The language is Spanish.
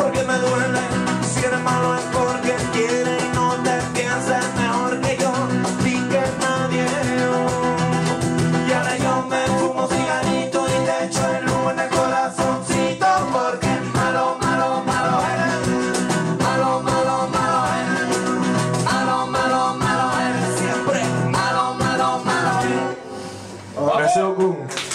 porque me duele. Si eres malo es porque quiere y no te pienses mejor que yo Ni que nadie. Y ahora yo me fumo cigarrito y te echo el humo en el corazoncito Porque malo, malo, malo eres. Malo, malo, malo eres. Malo, malo, malo eres Siempre. Malo, malo, malo eres. Gracias,